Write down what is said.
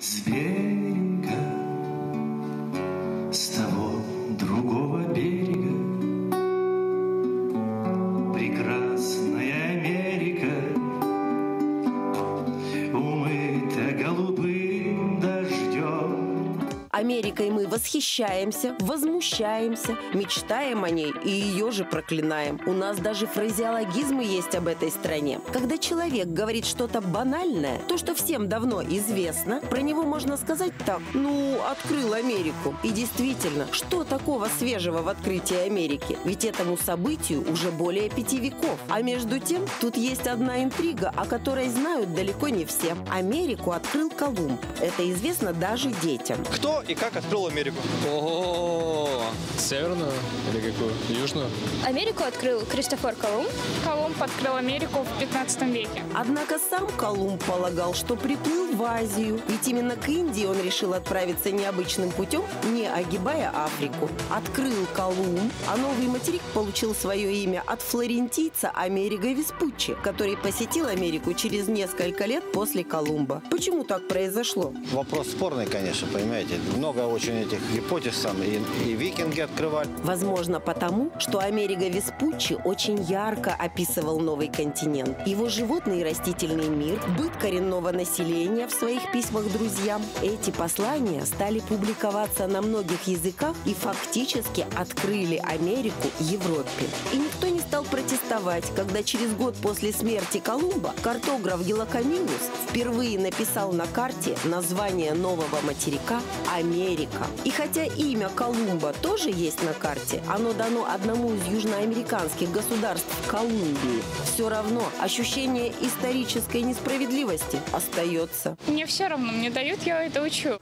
с берега, с того другого берега. Америкой мы восхищаемся, возмущаемся, мечтаем о ней и ее же проклинаем. У нас даже фразеологизмы есть об этой стране. Когда человек говорит что-то банальное, то, что всем давно известно, про него можно сказать так, ну, открыл Америку. И действительно, что такого свежего в открытии Америки? Ведь этому событию уже более пяти веков. А между тем, тут есть одна интрига, о которой знают далеко не все. Америку открыл Колумб. Это известно даже детям. Кто и как открыл Америку? Ого! Северную или какую? Южную? Америку открыл Кристофор Колумб. Колумб открыл Америку в 15 веке. Однако сам Колумб полагал, что приплыл в Азию, ведь именно к Индии он решил отправиться необычным путем, не огибая Африку. Открыл Колумб, а новый материк получил свое имя от флорентийца Америго Веспуччи, который посетил Америку через несколько лет после Колумба. Почему так произошло? Вопрос спорный, конечно, понимаете. Много очень этих гипотез там. И, и викинги открывали. Возможно, потому, что Америго Веспуччи очень ярко описывал новый континент. Его животный и растительный мир, быт коренного населения в своих письмах друзьям. Эти послания стали публиковаться на многих языках и фактически открыли Америку Европе. И никто не стал протестовать, когда через год после смерти Колумба картограф Гелокаминус впервые написал на карте название нового материка Америка. И хотя имя Колумба тоже есть на карте, оно дано одному из южноамериканских государств Колумбии, все равно ощущение исторической несправедливости остается. Мне все равно, мне дают, я это учу.